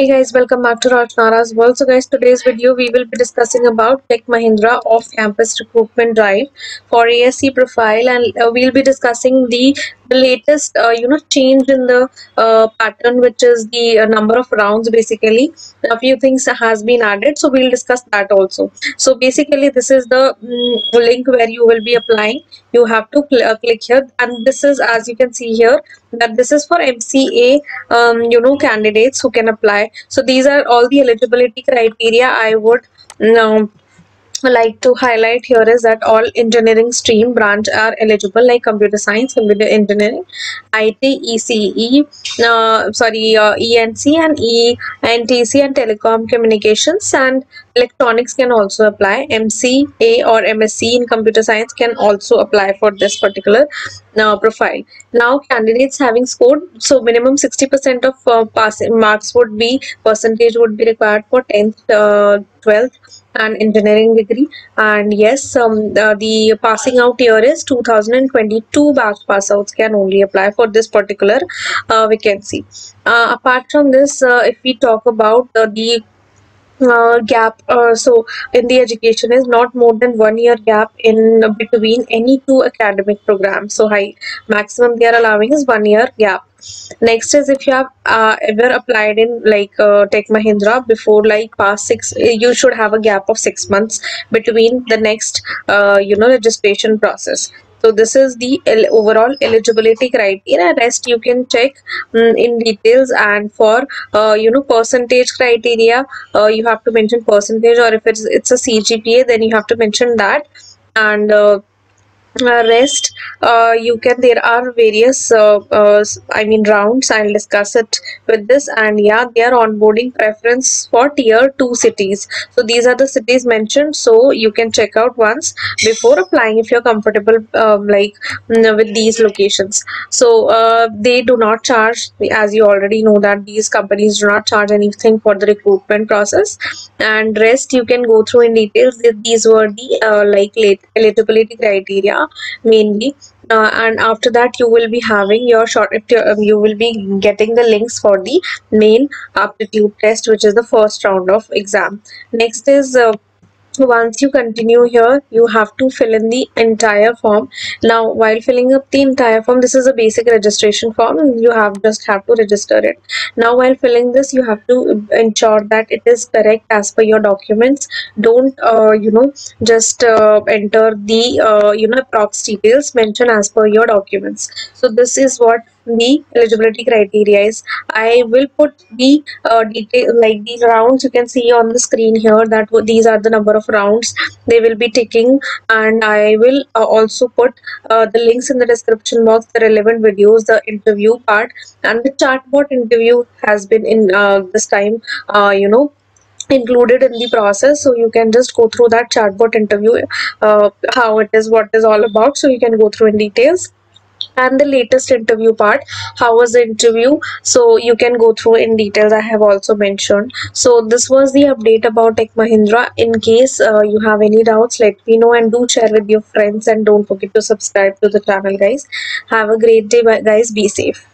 Hey guys, welcome back to Roshanara's World. So guys, today's video we will be discussing about Tech Mahindra off-campus recruitment drive for ASE profile and uh, we'll be discussing the, the latest uh, you know change in the uh, pattern which is the uh, number of rounds basically. A few things has been added so we'll discuss that also. So basically this is the mm, link where you will be applying. You have to cl uh, click here and this is as you can see here that this is for MCA um, you know candidates who can apply so these are all the eligibility criteria I would um, like to highlight here is that all engineering stream branch are eligible like computer science computer engineering IT ECE uh, sorry uh, ENC and E, ENTC and telecom communications and electronics can also apply. MCA or MSc in computer science can also apply for this particular uh, profile. Now candidates having scored so minimum 60 percent of uh, passing marks would be percentage would be required for 10th uh, 12th and engineering degree. And yes um, the, the passing out year is 2022 batch pass outs can only apply for this particular uh, vacancy. Uh, apart from this uh, if we talk about the uh, gap uh, so in the education is not more than one year gap in between any two academic programs. So high maximum they are allowing is one year gap. Next is if you have uh, ever applied in like uh, tech mahindra before like past six you should have a gap of six months between the next uh, you know registration process so this is the overall eligibility criteria. Rest you can check um, in details. And for uh, you know percentage criteria uh, you have to mention percentage or if it's it's a cgpa then you have to mention that. And uh, uh, rest uh, you can there are various uh, uh, i mean rounds. I'll discuss it with this. And yeah they are onboarding preference for tier 2 cities. So these are the cities mentioned. So you can check out once before applying if you're comfortable um, like mm, with these locations. So uh, they do not charge as you already know that these companies do not charge anything for the recruitment process. And rest you can go through in details these were the uh, like eligibility criteria mainly. Uh, and after that you will be having your short um, you will be getting the links for the main aptitude test which is the first round of exam. Next is uh, once you continue here you have to fill in the entire form. Now while filling up the entire form this is a basic registration form you have just have to register it. Now while filling this you have to ensure that it is correct as per your documents. Don't uh, you know just uh, enter the uh, you know props details mentioned as per your documents. So this is what the eligibility criteria is i will put the uh, detail like the rounds you can see on the screen here that these are the number of rounds they will be taking and i will uh, also put uh, the links in the description box the relevant videos the interview part. And the chatbot interview has been in uh, this time uh, you know included in the process. So you can just go through that chatbot interview uh, how it is what is all about. So you can go through in details and the latest interview part how was the interview? So you can go through in details i have also mentioned. So this was the update about tech mahindra. In case uh, you have any doubts let me know and do share with your friends and don't forget to subscribe to the channel guys. Have a great day guys. Be safe